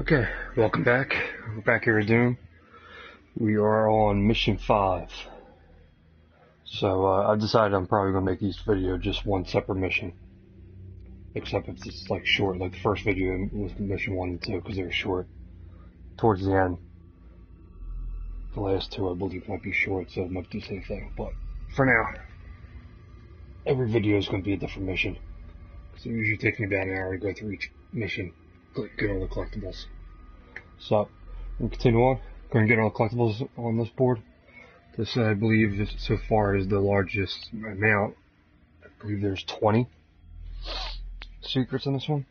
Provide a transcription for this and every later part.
Okay, welcome back. We're back here at Doom. We are on mission 5. So, uh, I've decided I'm probably going to make each video just one separate mission. Except if it's like short, like the first video was mission 1 and 2 because they were short. Towards the end. The last two I believe might be short, so it might do the same thing. But for now, every video is going to be a different mission. So it usually takes me about an hour to go through each mission get all the collectibles. So, we'll continue on. Go and get all the collectibles on this board. This, I believe, so far is the largest amount. I believe there's 20 secrets in this one.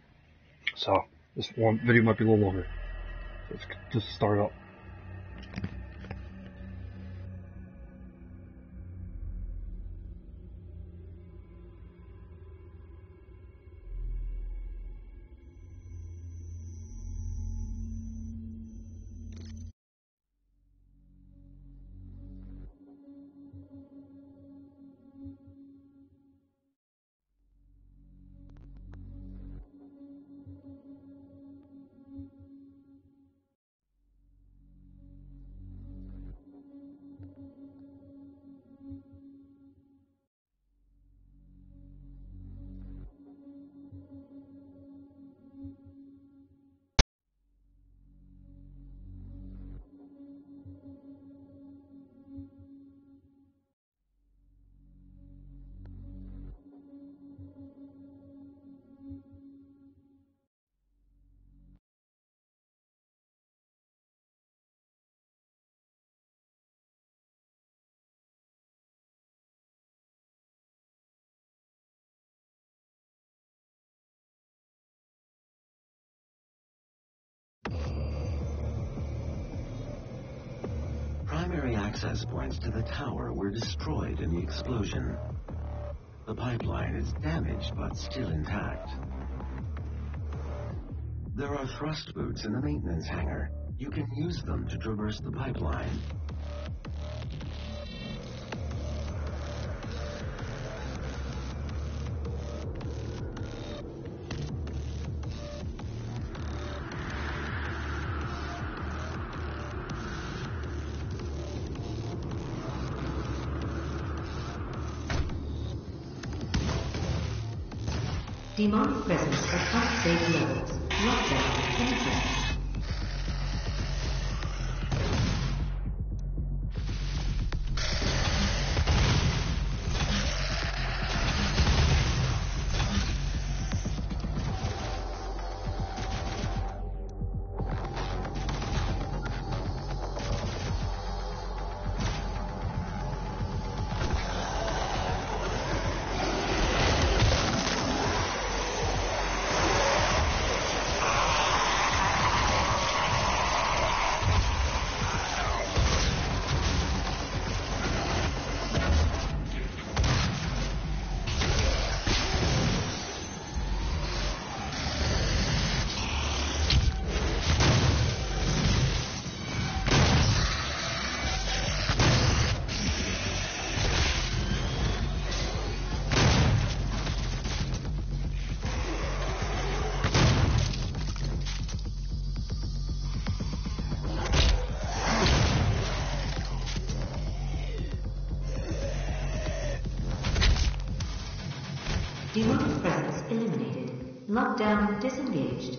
So, this one video might be a little longer. Let's just start up. Tower were destroyed in the explosion. The pipeline is damaged but still intact. There are thrust boots in the maintenance hangar. You can use them to traverse the pipeline. Demonic presence at unsafe levels. Lockdown Lockdown disengaged.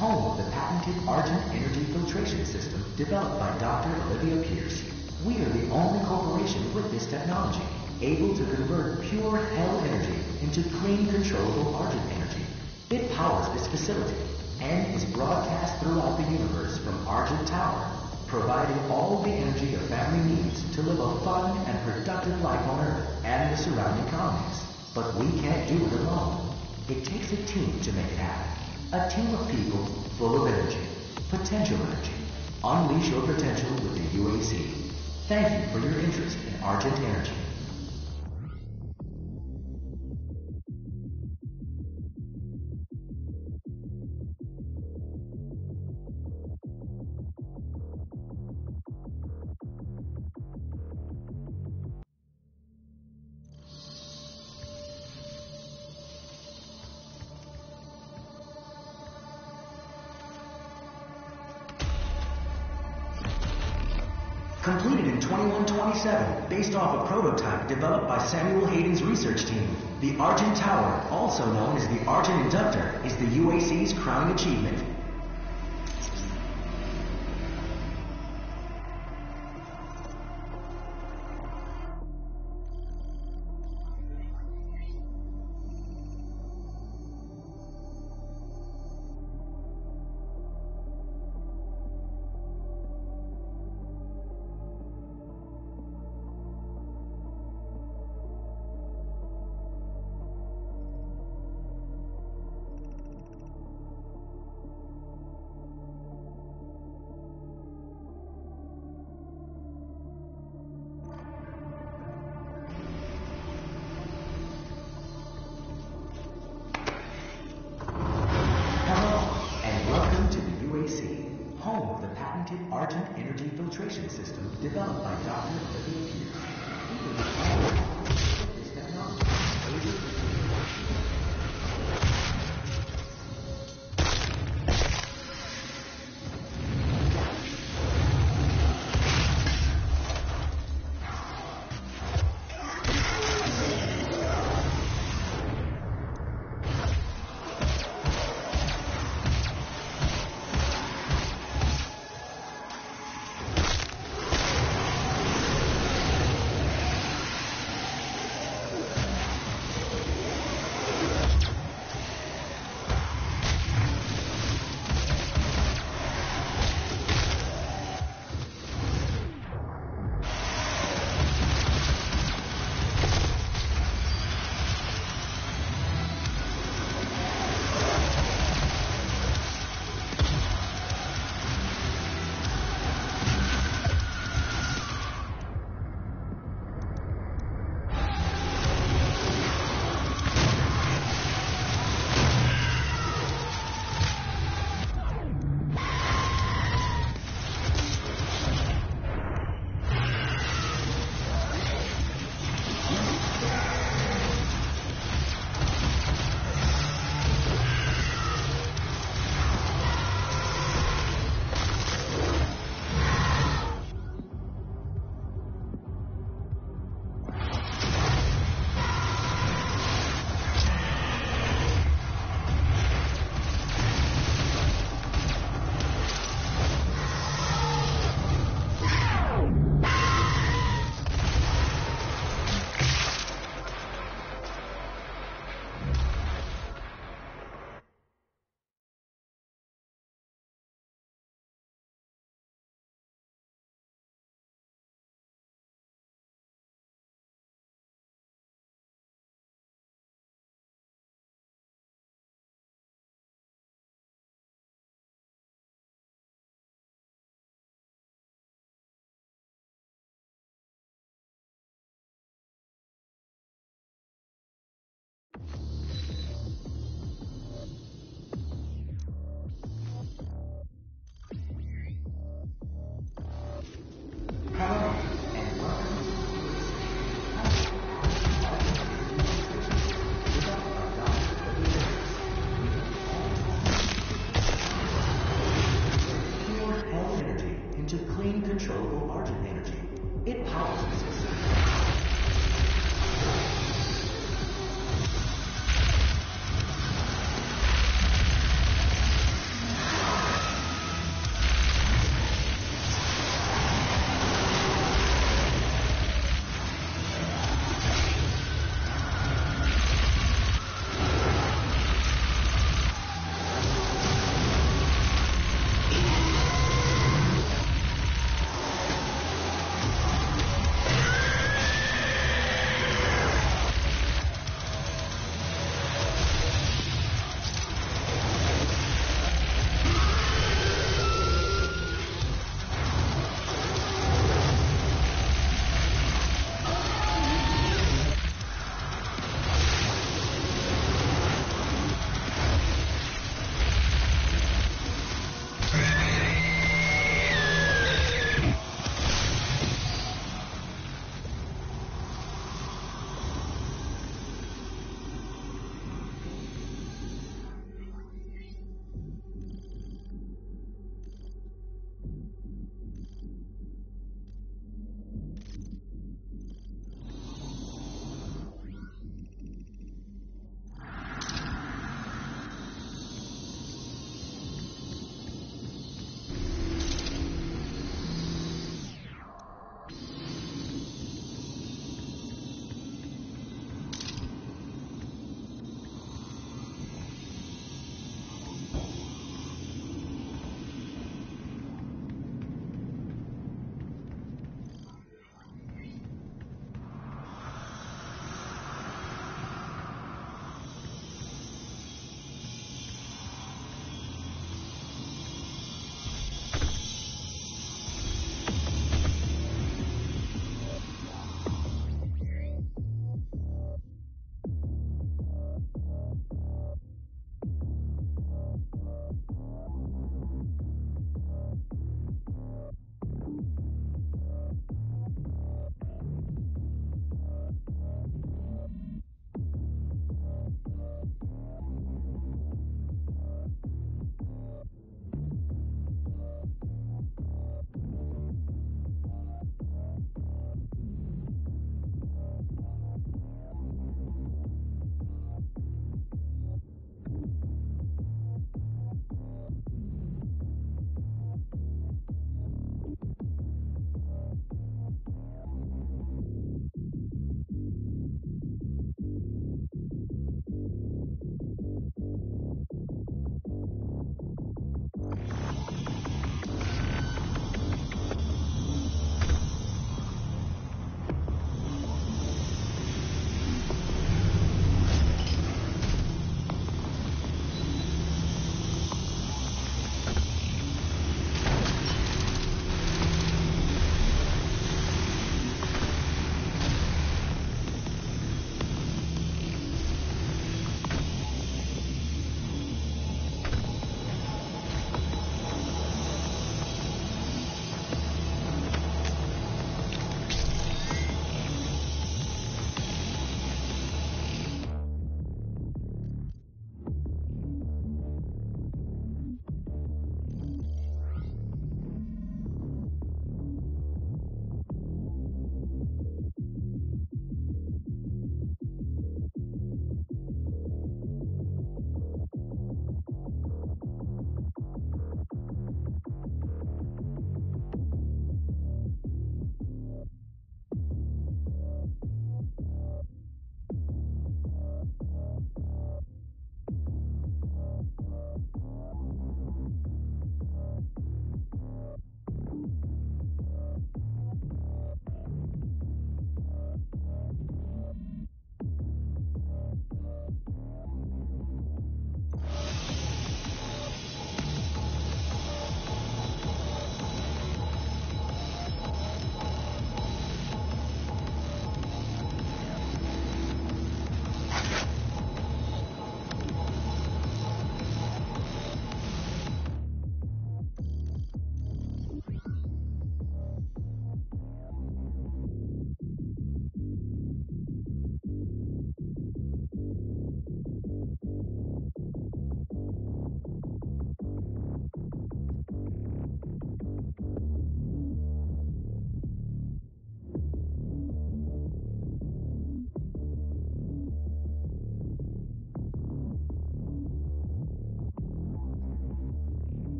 home of the patented Argent Energy Filtration System developed by Dr. Olivia Pierce. We are the only corporation with this technology, able to convert pure hell energy into clean, controllable Argent energy. It powers this facility and is broadcast throughout the universe from Argent Tower, providing all the energy a family needs to live a fun and productive life on Earth and the surrounding colonies. But we can't do it alone. It takes a team to make it happen. A team of people full of energy, potential energy. Unleash your potential with the UAC. Thank you for your interest in Argent Energy. Samuel Hayden's research team. The Argent Tower, also known as the Argent Inductor, is the UAC's crowning achievement.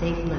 At unsafe level.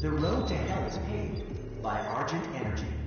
The road to hell is paved by Argent Energy.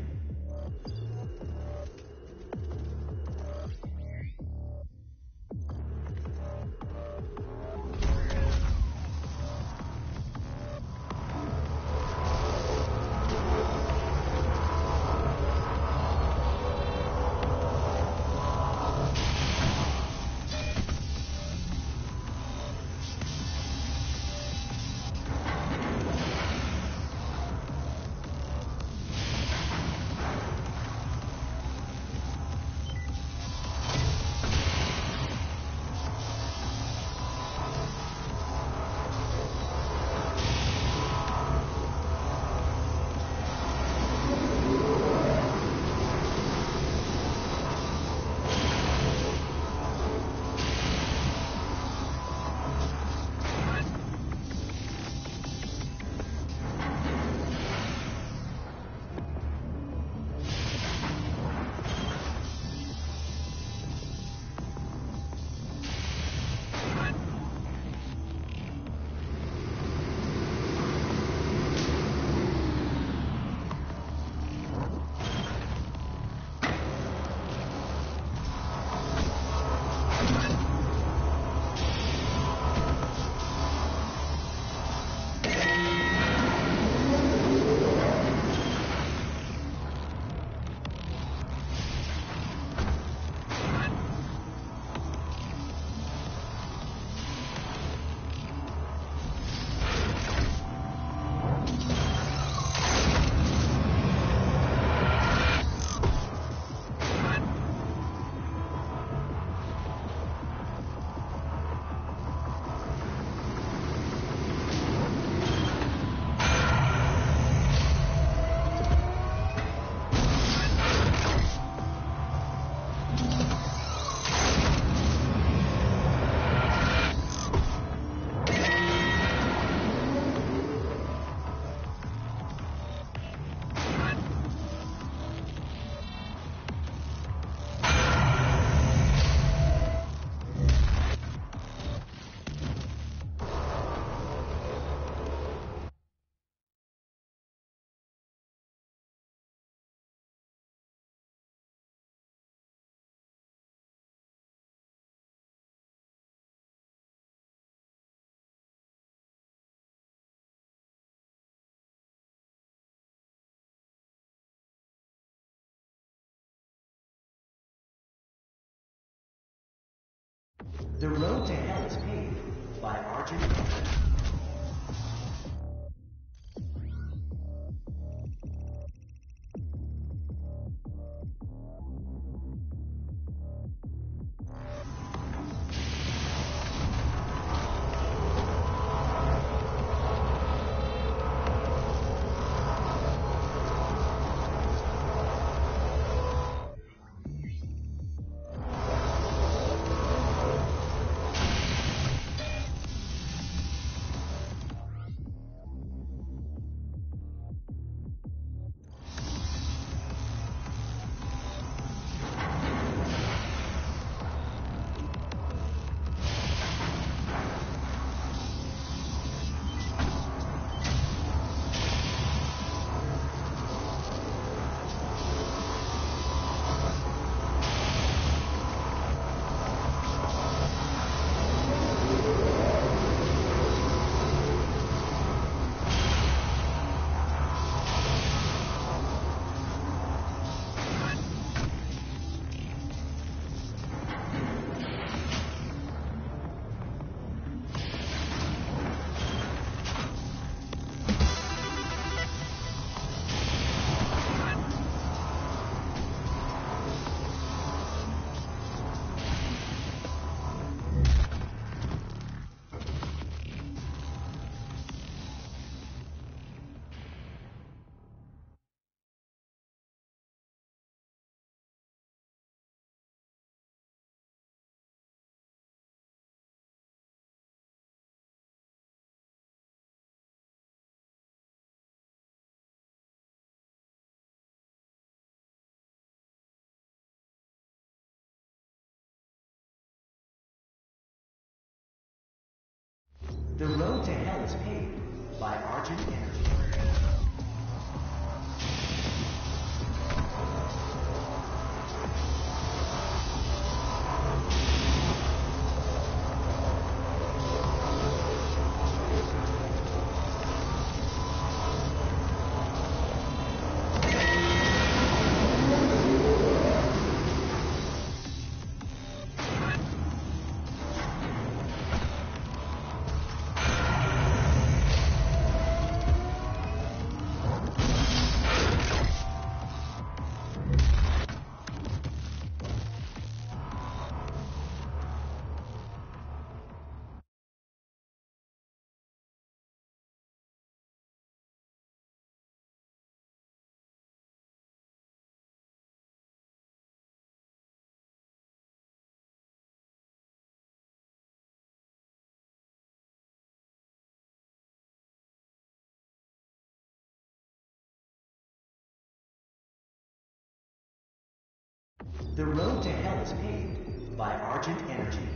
The road to hell is paved by Argent The road to hell is paved by Argent Energy. The road to hell is paved by Argent Energy.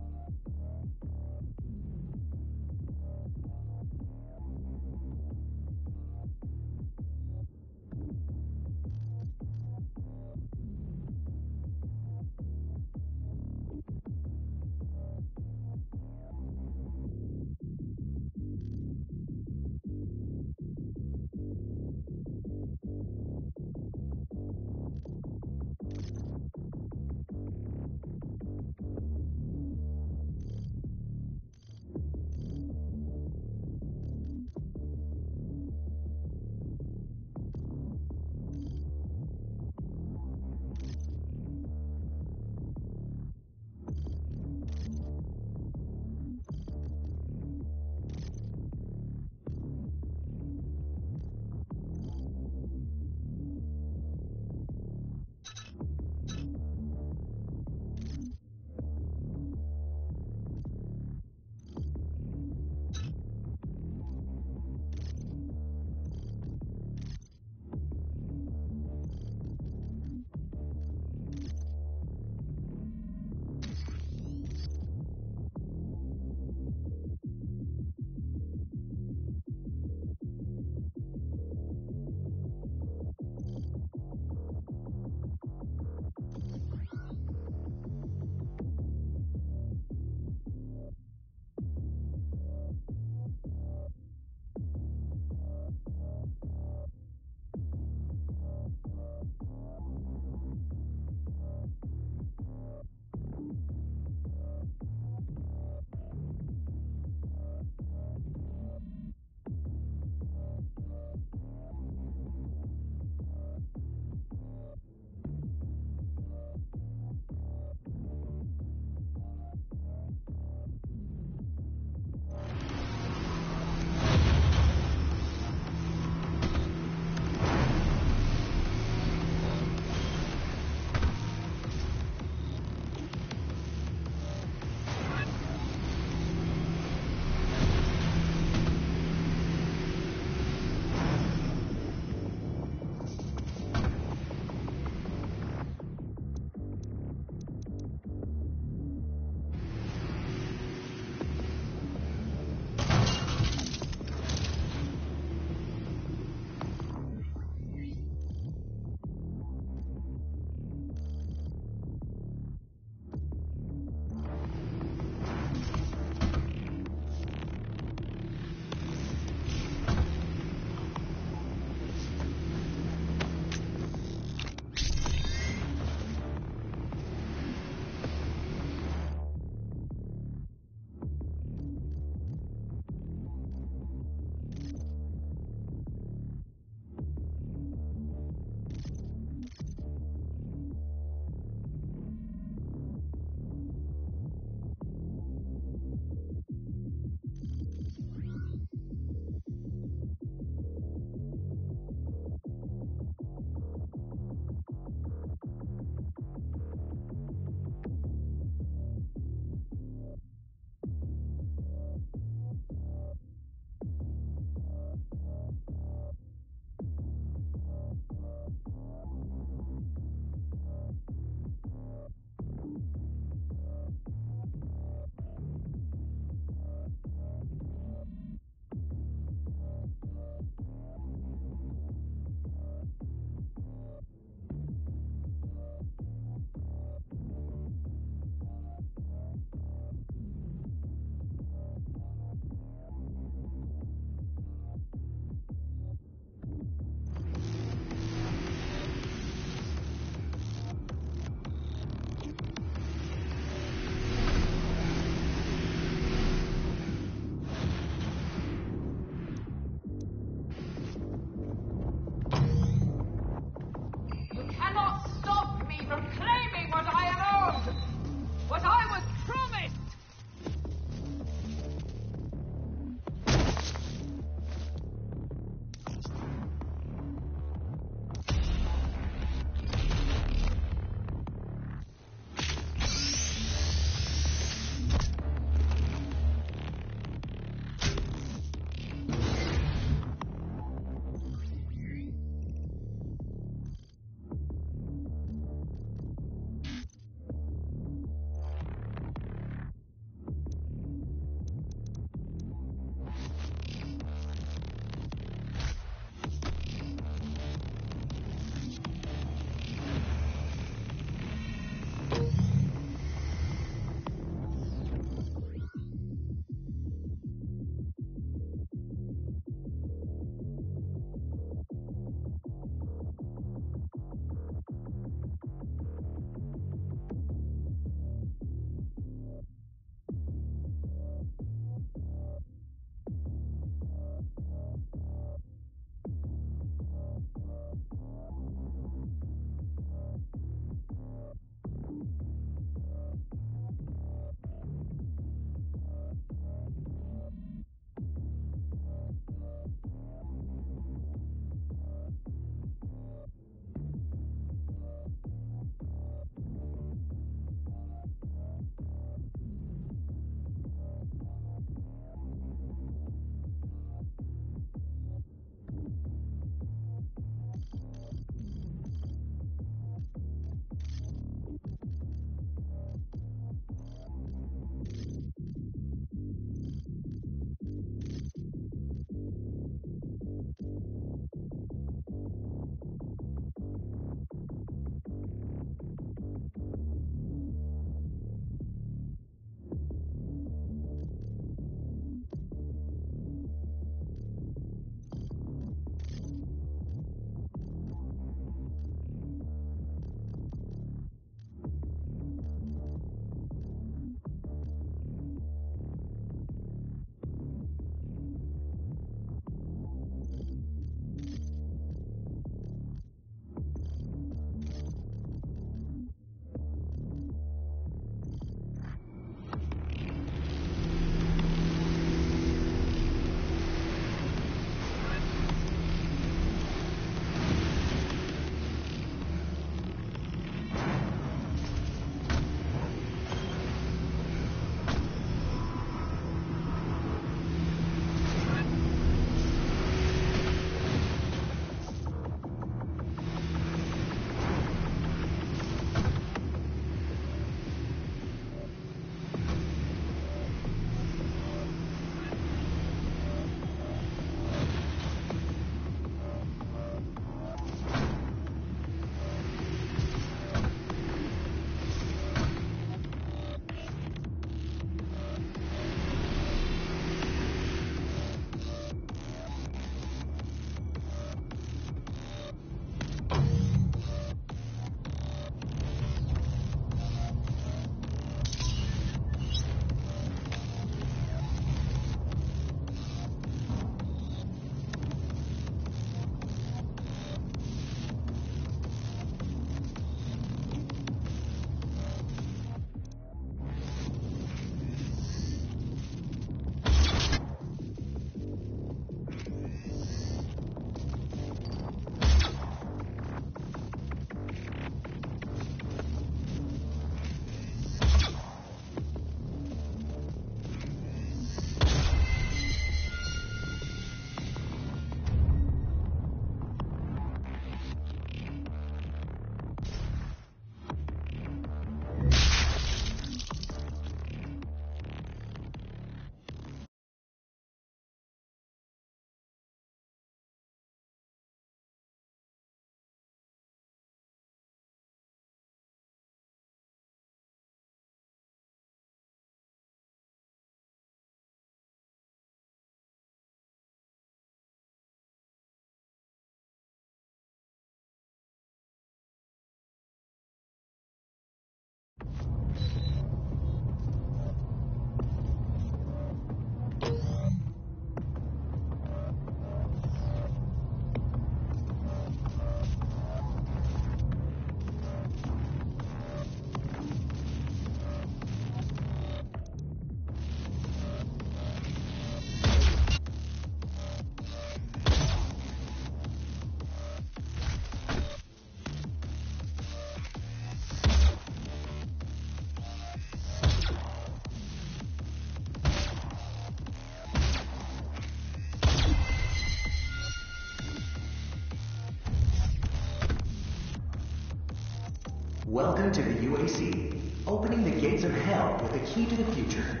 Welcome to the UAC, opening the gates of hell with a key to the future.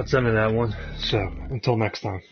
That's of that one. So, until next time.